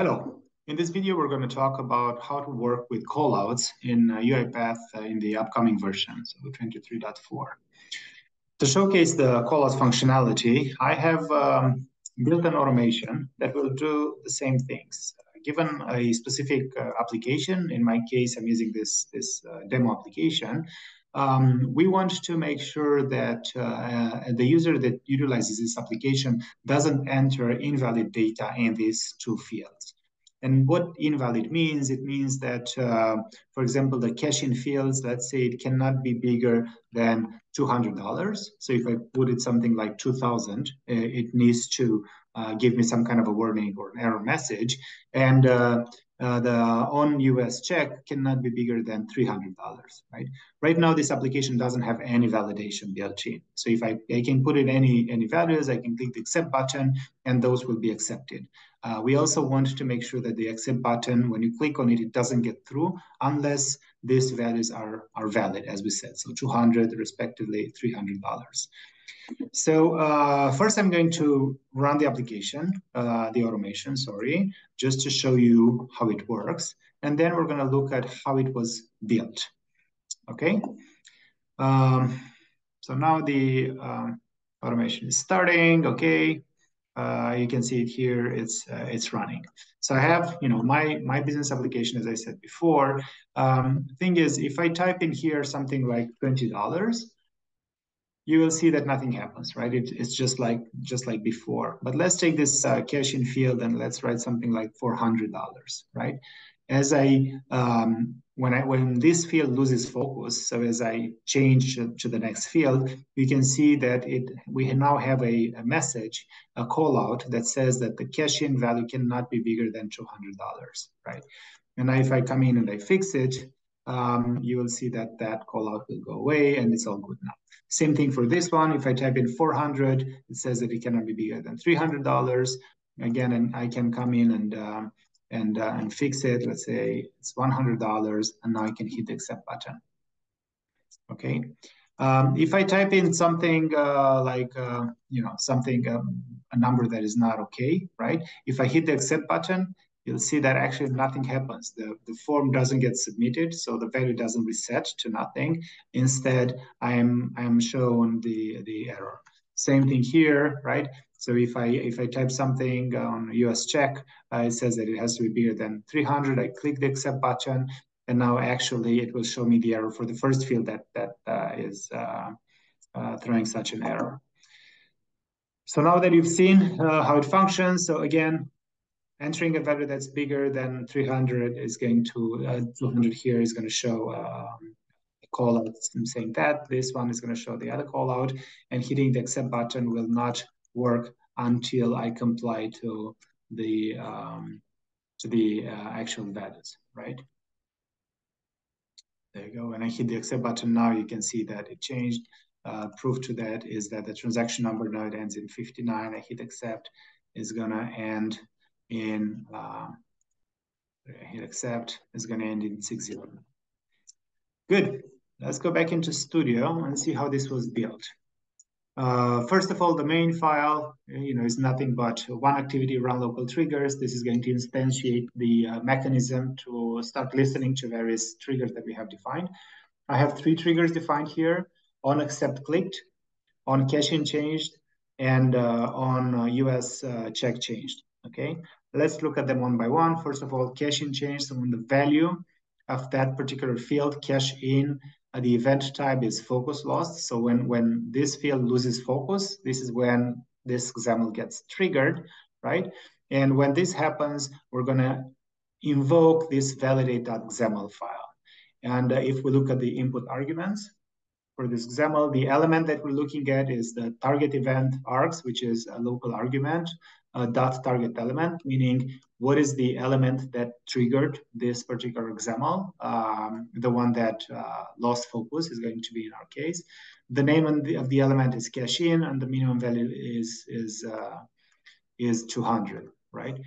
Hello. In this video, we're going to talk about how to work with callouts in uh, UiPath uh, in the upcoming version, so 23.4. To showcase the callouts functionality, I have um, built an automation that will do the same things. Given a specific uh, application, in my case, I'm using this, this uh, demo application, um, we want to make sure that uh, the user that utilizes this application doesn't enter invalid data in these two fields. And what invalid means, it means that, uh, for example, the cash-in fields, let's say it cannot be bigger than $200. So if I put it something like 2000, uh, it needs to uh, give me some kind of a warning or an error message. And uh, uh, the on US check cannot be bigger than $300, right? Right now, this application doesn't have any validation built in. So if I, I can put in any, any values, I can click the accept button and those will be accepted. Uh, we also want to make sure that the accept button, when you click on it, it doesn't get through unless these values are, are valid, as we said. So 200, respectively, $300. So uh, first I'm going to run the application, uh, the automation, sorry, just to show you how it works. And then we're gonna look at how it was built, okay? Um, so now the um, automation is starting, okay? Uh, you can see it here, it's uh, it's running. So I have, you know, my, my business application, as I said before. Um, thing is, if I type in here something like $20, you will see that nothing happens, right? It, it's just like just like before. But let's take this uh, cash-in field and let's write something like $400, right? As I um, when I when this field loses focus, so as I change to the next field, we can see that it we now have a, a message, a call out that says that the cash-in value cannot be bigger than $200, right? And if I come in and I fix it, um, you will see that that call out will go away and it's all good now. Same thing for this one. If I type in 400, it says that it cannot be bigger than $300. Again, and I can come in and um, and uh, and fix it. Let's say it's $100, and now I can hit the accept button. Okay. Um, if I type in something uh, like, uh, you know, something, um, a number that is not okay, right? If I hit the accept button, you'll see that actually nothing happens. The, the form doesn't get submitted, so the value doesn't reset to nothing. Instead, I'm, I'm shown the, the error. Same thing here, right? So if I if I type something on US check, uh, it says that it has to be bigger than 300. I click the accept button, and now actually it will show me the error for the first field that that uh, is uh, uh throwing such an error. So now that you've seen uh, how it functions, so again, entering a value that's bigger than 300 is going to, uh, 200 here is going to show um, a call out saying that. This one is going to show the other call out and hitting the accept button will not work until I comply to the, um, to the uh, actual values, right? There you go. When I hit the accept button now, you can see that it changed. Uh, proof to that is that the transaction number now it ends in 59. I hit accept is gonna end in uh, hit accept is going to end in 60. Good. Let's go back into Studio and see how this was built. Uh, first of all, the main file, you know, is nothing but one activity run local triggers. This is going to instantiate the uh, mechanism to start listening to various triggers that we have defined. I have three triggers defined here: on accept clicked, on cash-in changed, and uh, on US uh, uh, check changed. Okay, Let's look at them one by one. First of all, cash-in change. So when the value of that particular field cash in, uh, the event type is focus lost. So when, when this field loses focus, this is when this XAML gets triggered, right? And when this happens, we're gonna invoke this validate.xaml file. And uh, if we look at the input arguments for this XAML, the element that we're looking at is the target event args, which is a local argument uh, dot target element, meaning what is the element that triggered this particular XAML. Um, the one that uh, lost focus is going to be in our case. The name of the, element is cash-in, and the minimum value is is uh, is 200, right?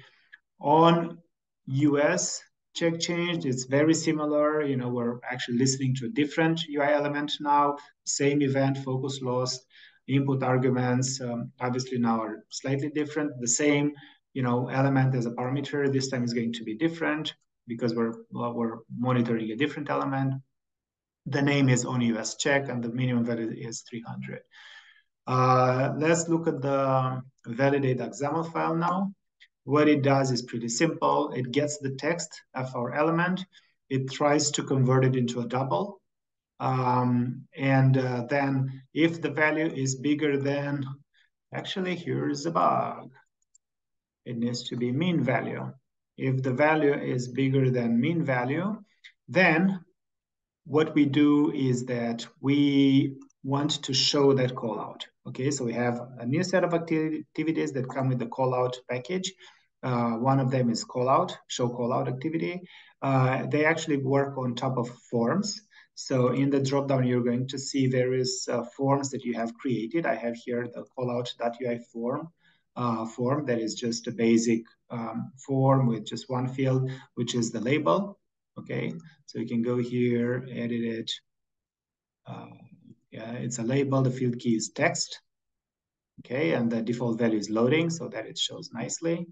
On US check changed, it's very similar. You know, we're actually listening to a different UI element now, same event, focus lost input arguments um, obviously now are slightly different. The same you know, element as a parameter. This time is going to be different because we're, we're monitoring a different element. The name is on US check and the minimum value is 300. Uh, let's look at the validate XAML file now. What it does is pretty simple. It gets the text of our element. It tries to convert it into a double. Um, and uh, then if the value is bigger than, actually, here's a bug. It needs to be mean value. If the value is bigger than mean value, then what we do is that we want to show that call out. Okay, so we have a new set of activities that come with the call out package. Uh, one of them is call out, show call out activity. Uh, they actually work on top of forms. So in the dropdown, you're going to see various uh, forms that you have created. I have here the callout.ui form uh, form that is just a basic um, form with just one field, which is the label. Okay, so you can go here, edit it. Uh, yeah, it's a label. The field key is text. Okay, and the default value is loading so that it shows nicely.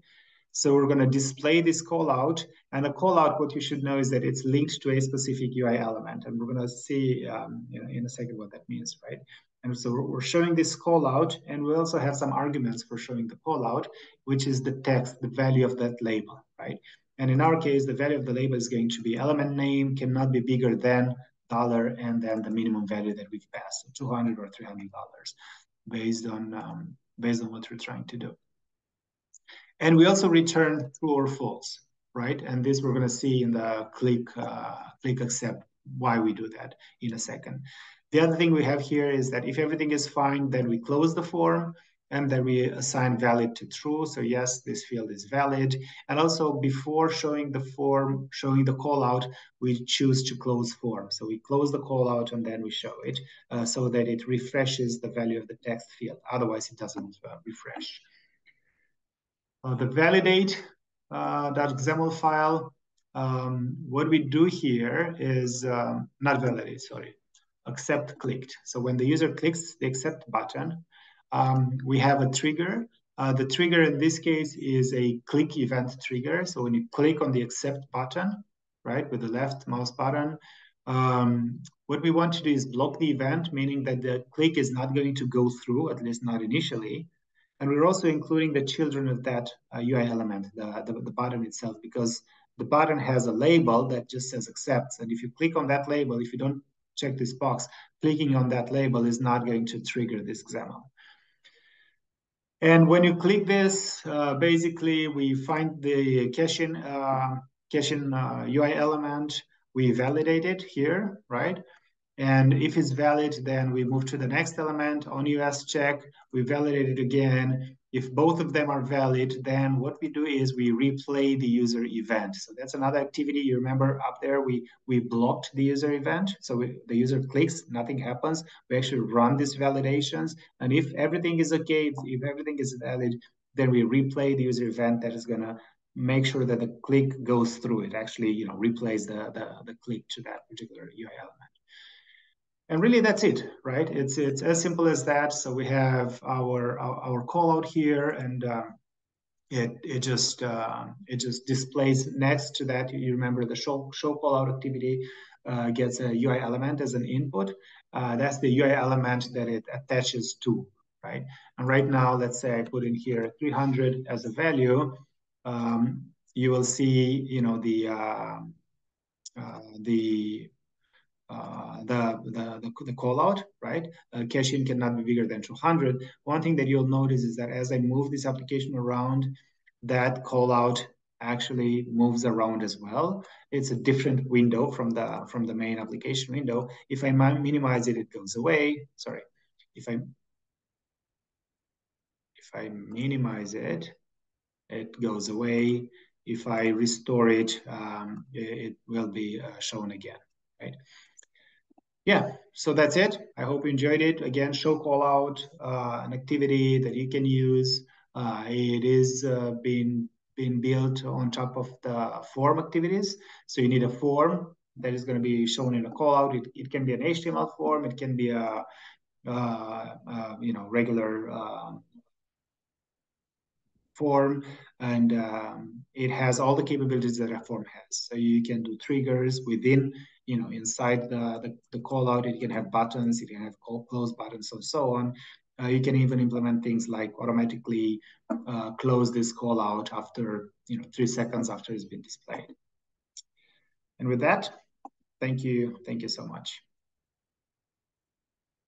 So we're going to display this call out. And a call out, what you should know is that it's linked to a specific UI element. And we're going to see um, know, in a second what that means, right? And so we're showing this call out, and we also have some arguments for showing the call out, which is the text, the value of that label, right? And in our case, the value of the label is going to be element name cannot be bigger than dollar and then the minimum value that we've passed, so 200 or 300 dollars, based on um, based on what we're trying to do. And we also return true or false, right? And this we're going to see in the click uh, click accept why we do that in a second. The other thing we have here is that if everything is fine, then we close the form and then we assign valid to true. So yes, this field is valid. And also before showing the form, showing the call out, we choose to close form. So we close the call out and then we show it uh, so that it refreshes the value of the text field. Otherwise it doesn't uh, refresh. Uh, the validate uh, that XAML file, um, what we do here is um, not validate, sorry accept clicked. So when the user clicks the accept button, um, we have a trigger. Uh, the trigger in this case is a click event trigger. So when you click on the accept button, right, with the left mouse button, um, what we want to do is block the event, meaning that the click is not going to go through, at least not initially. And we're also including the children of that uh, UI element, the, the, the button itself, because the button has a label that just says accepts. And if you click on that label, if you don't check this box, clicking on that label is not going to trigger this XAML. And when you click this, uh, basically we find the caching, uh, caching uh, UI element, we validate it here, right? And if it's valid, then we move to the next element on US check, we validate it again, if both of them are valid, then what we do is we replay the user event. So that's another activity. You remember up there, we, we blocked the user event. So we, the user clicks, nothing happens. We actually run these validations. And if everything is okay, if everything is valid, then we replay the user event that is gonna make sure that the click goes through. It actually, you know, replays the, the, the click to that particular UI element. And really, that's it, right? It's it's as simple as that. So we have our our, our call out here, and uh, it it just uh, it just displays next to that. You remember the show show call out activity uh, gets a UI element as an input. Uh, that's the UI element that it attaches to, right? And right now, let's say I put in here 300 as a value. Um, you will see, you know, the uh, uh, the the, the, the, the call out, right? Uh, cash-in cannot be bigger than 200. One thing that you'll notice is that as I move this application around, that call out actually moves around as well. It's a different window from the from the main application window. If I minimize it, it goes away. Sorry, if I if I minimize it, it goes away. If I restore it, um, it, it, will be uh, shown again, right? Yeah, so that's it. I hope you enjoyed it. Again, show call out, uh, an activity that you can use. Uh, it is uh, being being built on top of the form activities. So you need a form that is going to be shown in a call out. It, it can be an HTML form. It can be a, uh, uh, you know regular um, form, and um, it has all the capabilities that a form has. So you can do triggers within, you know, inside the, the, the call out. It can have buttons, it can have close buttons, and so on. Uh, you can even implement things like automatically uh, close this call out after, you know, three seconds after it's been displayed. And with that, thank you. Thank you so much.